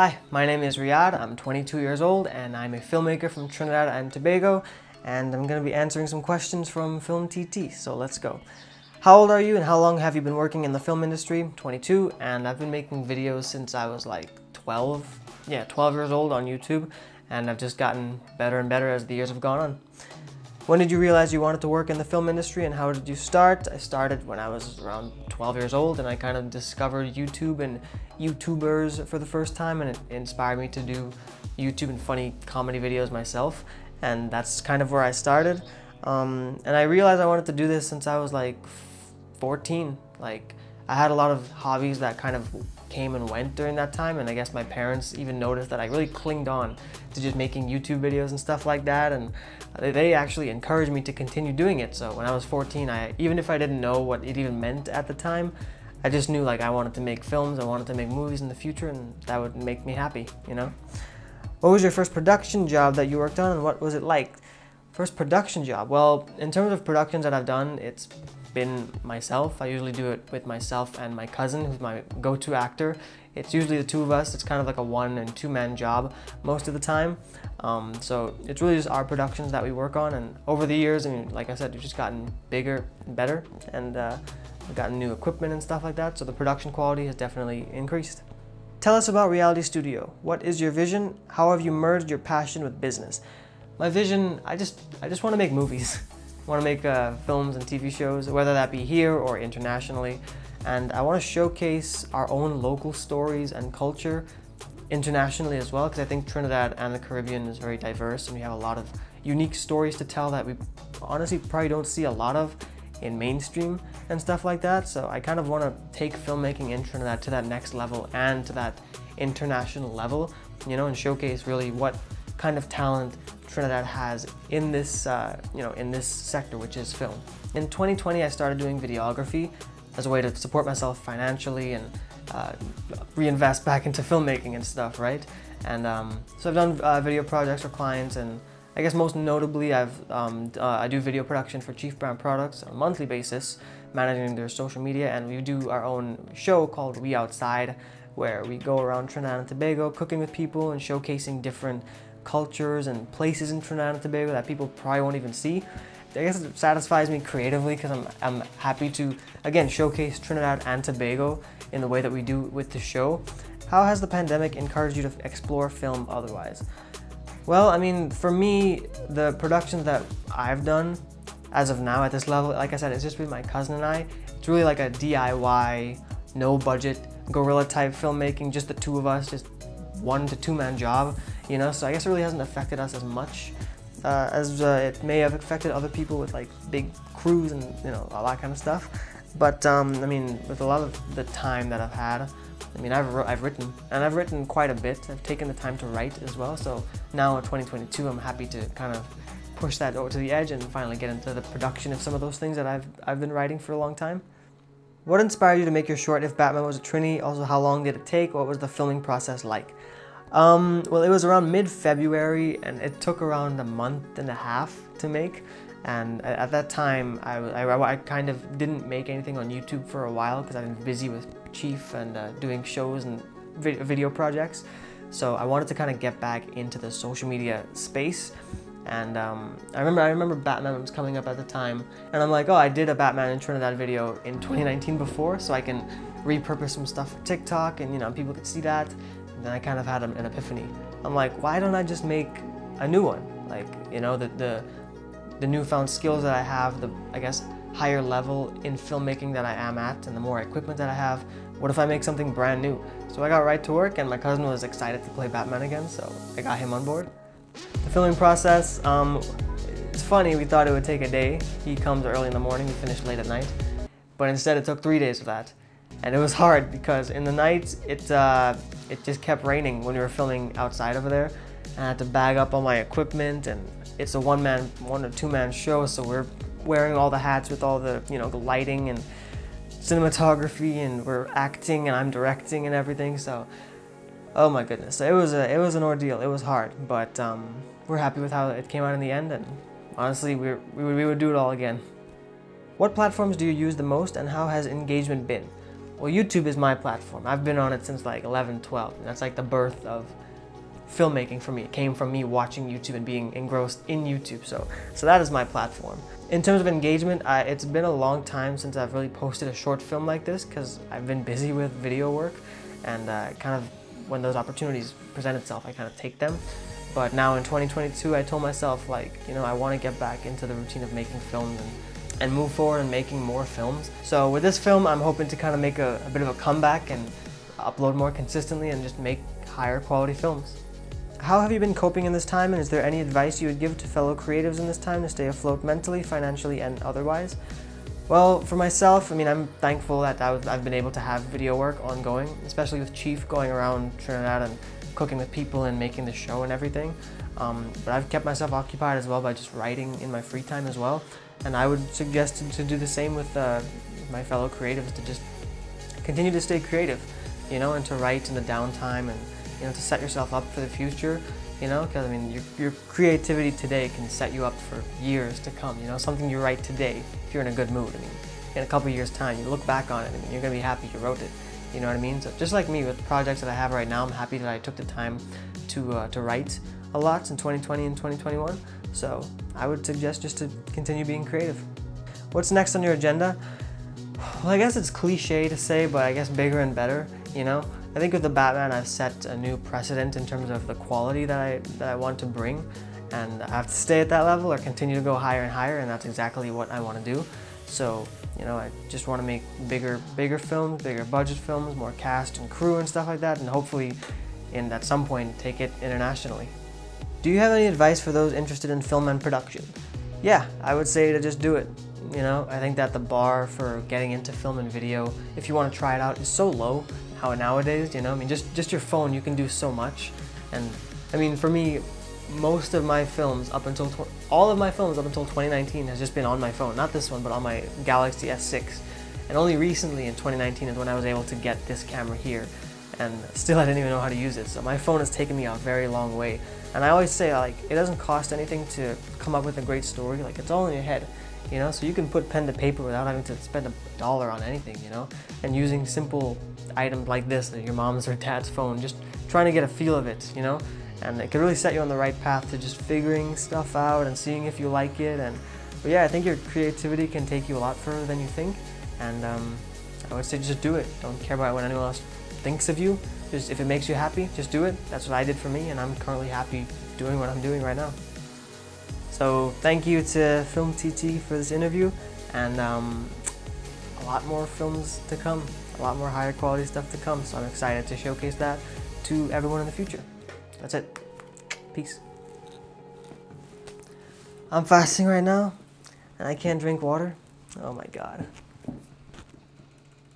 Hi, my name is Riyadh. I'm 22 years old and I'm a filmmaker from Trinidad and Tobago and I'm going to be answering some questions from Film TT, so let's go. How old are you and how long have you been working in the film industry? 22 and I've been making videos since I was like 12, yeah, 12 years old on YouTube and I've just gotten better and better as the years have gone on. When did you realize you wanted to work in the film industry and how did you start? I started when I was around 12 years old and I kind of discovered YouTube and YouTubers for the first time and it inspired me to do YouTube and funny comedy videos myself and that's kind of where I started. Um, and I realized I wanted to do this since I was like 14. Like I had a lot of hobbies that kind of came and went during that time and I guess my parents even noticed that I really clinged on to just making YouTube videos and stuff like that and they actually encouraged me to continue doing it. So when I was 14 I even if I didn't know what it even meant at the time I just knew like I wanted to make films I wanted to make movies in the future and that would make me happy you know? What was your first production job that you worked on and what was it like? First production job? Well in terms of productions that I've done it's been myself. I usually do it with myself and my cousin, who's my go-to actor. It's usually the two of us. It's kind of like a one and two man job most of the time. Um, so it's really just our productions that we work on. And over the years, I mean, like I said, we've just gotten bigger and better and uh, we've gotten new equipment and stuff like that. So the production quality has definitely increased. Tell us about Riyality Studio. What is your vision? How have you merged your passion with business? My vision, I just, I just want to make movies. want to make uh, films and TV shows, whether that be here or internationally. And I want to showcase our own local stories and culture internationally as well, because I think Trinidad and the Caribbean is very diverse and we have a lot of unique stories to tell that we honestly probably don't see a lot of in mainstream and stuff like that. So I kind of want to take filmmaking in Trinidad to that next level and to that international level, you know, and showcase really what kind of talent Trinidad has in this, uh, you know, in this sector, which is film. In 2020, I started doing videography as a way to support myself financially and uh, reinvest back into filmmaking and stuff, right? And um, so I've done uh, video projects for clients and I guess most notably I've, um, uh, I do video production for Chief Brand Products on a monthly basis, managing their social media and we do our own show called We Outside where we go around Trinidad and Tobago cooking with people and showcasing different cultures and places in Trinidad and Tobago that people probably won't even see. I guess it satisfies me creatively because I'm, I'm happy to, again, showcase Trinidad and Tobago in the way that we do with the show. How has the pandemic encouraged you to explore film otherwise? Well, I mean, for me, the productions that I've done as of now at this level, like I said, it's just with my cousin and I. It's really like a DIY, no budget, guerrilla type filmmaking, just the two of us, just one to two man job you know, so I guess it really hasn't affected us as much uh, as uh, it may have affected other people with like big crews and you know all that kind of stuff. But um, I mean, with a lot of the time that I've had, I mean, I've, I've written, and I've written quite a bit. I've taken the time to write as well. So now in 2022, I'm happy to kind of push that over to the edge and finally get into the production of some of those things that I've, I've been writing for a long time. What inspired you to make your short If Batman Was a Trini? Also, how long did it take? What was the filming process like? Um, well, it was around mid-February and it took around a month and a half to make. And at that time, I, I, I kind of didn't make anything on YouTube for a while because I've been busy with Chief and uh, doing shows and video projects. So I wanted to kind of get back into the social media space. And um, I remember I remember Batman was coming up at the time, and I'm like, oh, I did a Batman in Trinidad video in 2019 before, so I can repurpose some stuff for TikTok, and you know, people could see that. And then I kind of had an epiphany. I'm like, why don't I just make a new one? Like, you know, the, the, the newfound skills that I have, the, I guess, higher level in filmmaking that I am at and the more equipment that I have, what if I make something brand new? So I got right to work and my cousin was excited to play Batman again, so I got him on board. The filming process, um, it's funny, we thought it would take a day. He comes early in the morning, we finish late at night. But instead it took three days of that. And it was hard because in the night, it, uh, it just kept raining when we were filming outside over there. I had to bag up all my equipment and it's a one man, one or two man show. So we're wearing all the hats with all the, you know, the lighting and cinematography and we're acting and I'm directing and everything. So, oh my goodness, it was a, it was an ordeal. It was hard, but um, we're happy with how it came out in the end. And honestly, we we, we would do it all again. What platforms do you use the most and how has engagement been? Well, YouTube is my platform. I've been on it since like 11, 12. And that's like the birth of filmmaking for me. It came from me watching YouTube and being engrossed in YouTube. So, so that is my platform. In terms of engagement, I, it's been a long time since I've really posted a short film like this because I've been busy with video work and uh, kind of when those opportunities present itself, I kind of take them. But now in 2022, I told myself like, you know, I want to get back into the routine of making films and, and move forward and making more films. So with this film, I'm hoping to kind of make a, a bit of a comeback and upload more consistently and just make higher quality films. How have you been coping in this time and is there any advice you would give to fellow creatives in this time to stay afloat mentally, financially, and otherwise? Well, for myself, I mean, I'm thankful that I have been able to have video work ongoing, especially with Chief going around Trinidad and cooking with people and making the show and everything. Um, but I've kept myself occupied as well by just writing in my free time as well. And I would suggest to, to do the same with uh, my fellow creatives to just continue to stay creative, you know, and to write in the downtime and you know, to set yourself up for the future, you know, because I mean, your, your creativity today can set you up for years to come, you know, something you write today, if you're in a good mood, I mean, in a couple years time, you look back on it, I mean, you're to be happy you wrote it, you know what I mean? So just like me with projects that I have right now, I'm happy that I took the time to, uh, to write a lot in 2020 and 2021, so I would suggest just to continue being creative. What's next on your agenda? Well, I guess it's cliche to say, but I guess bigger and better, you know? I think with the Batman, I've set a new precedent in terms of the quality that I, that I want to bring. And I have to stay at that level or continue to go higher and higher, and that's exactly what I want to do. So, you know, I just want to make bigger, bigger films, bigger budget films, more cast and crew and stuff like that, and hopefully, in at some point, take it internationally. Do you have any advice for those interested in film and production? Yeah, I would say to just do it. You know, I think that the bar for getting into film and video, if you want to try it out, is so low how nowadays, you know, I mean, just, just your phone, you can do so much. And I mean, for me, most of my films up until, all of my films up until 2019 has just been on my phone. Not this one, but on my Galaxy S6. And only recently in 2019 is when I was able to get this camera here. And still I didn't even know how to use it. So my phone has taken me a very long way. And I always say like, it doesn't cost anything to come up with a great story. Like it's all in your head you know? So you can put pen to paper without having to spend a dollar on anything you know? And using simple items like this your mom's or dad's phone just trying to get a feel of it you know? And it can really set you on the right path to just figuring stuff out and seeing if you like it. And but yeah I think your creativity can take you a lot further than you think. And um, I would say just do it. Don't care about what anyone else thinks of you. Just if it makes you happy just do it. That's what I did for me and I'm currently happy doing what I'm doing right now so thank you to Film TT for this interview and um, a lot more films to come, a lot more higher quality stuff to come. So I'm excited to showcase that to everyone in the future. That's it. Peace. I'm fasting right now and I can't drink water. Oh my God.